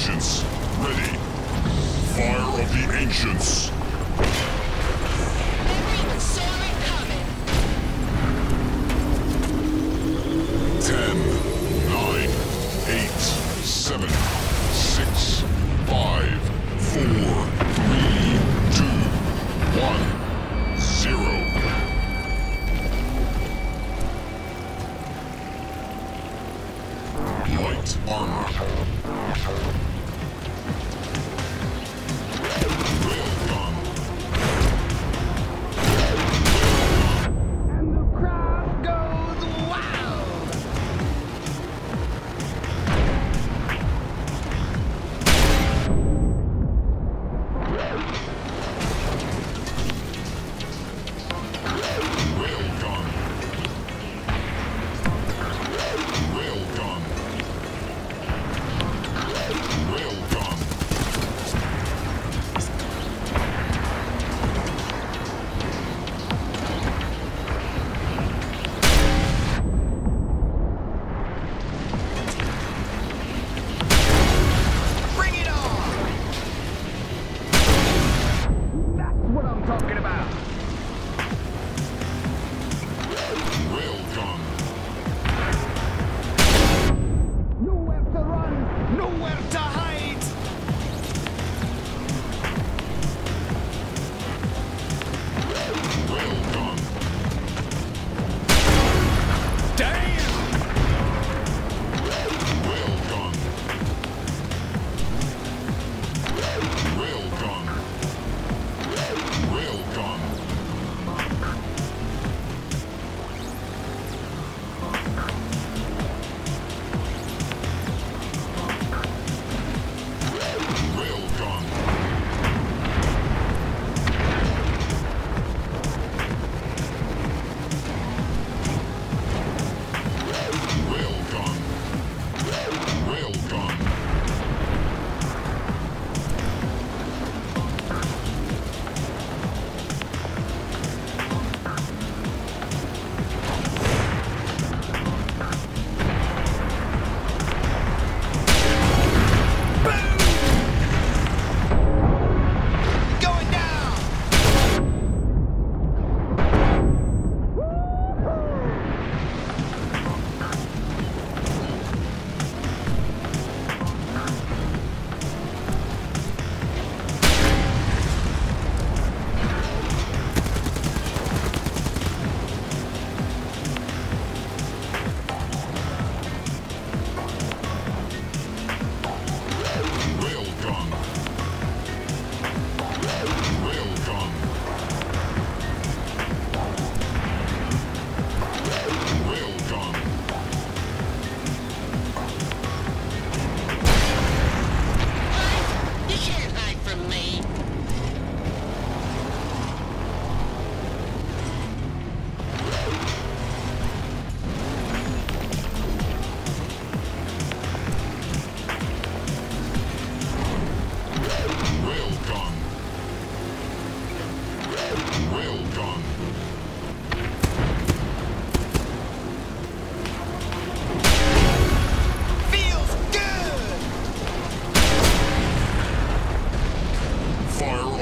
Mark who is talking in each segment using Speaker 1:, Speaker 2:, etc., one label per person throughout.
Speaker 1: Ancients. Ready. Fire of the Ancients.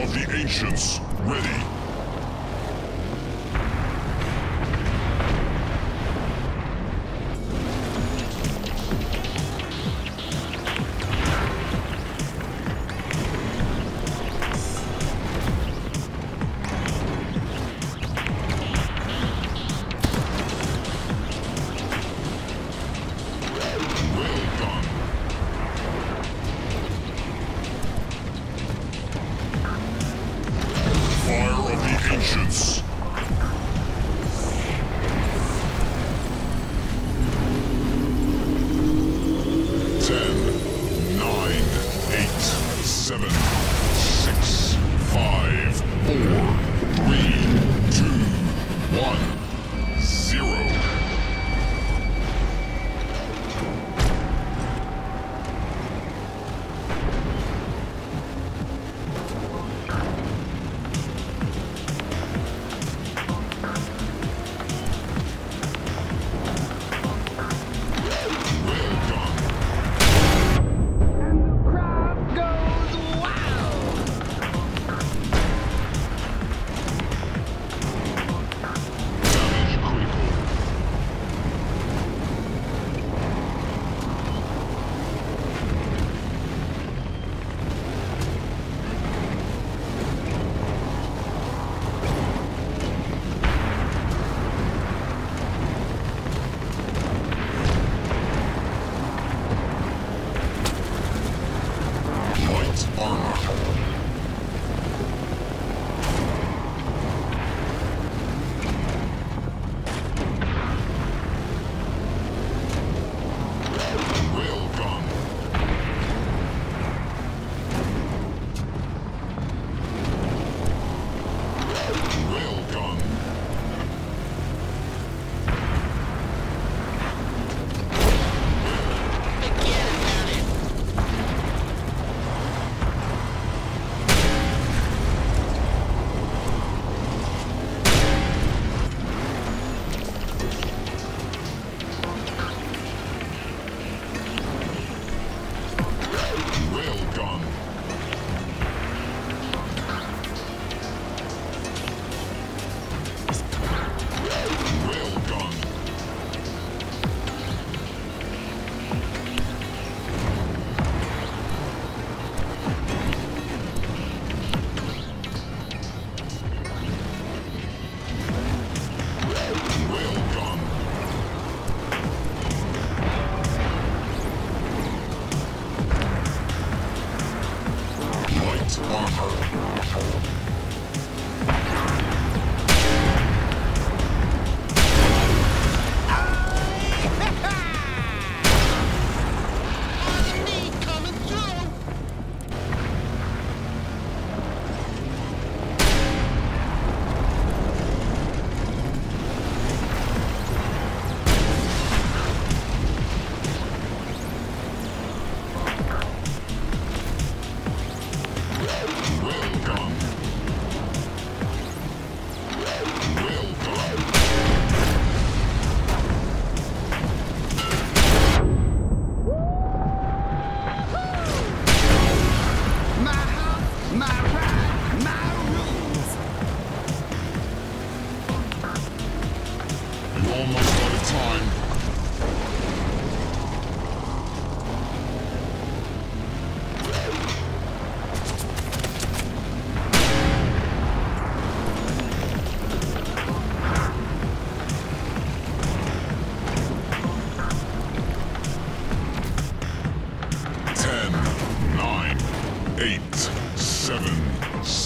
Speaker 1: of the ancients, ready. seven.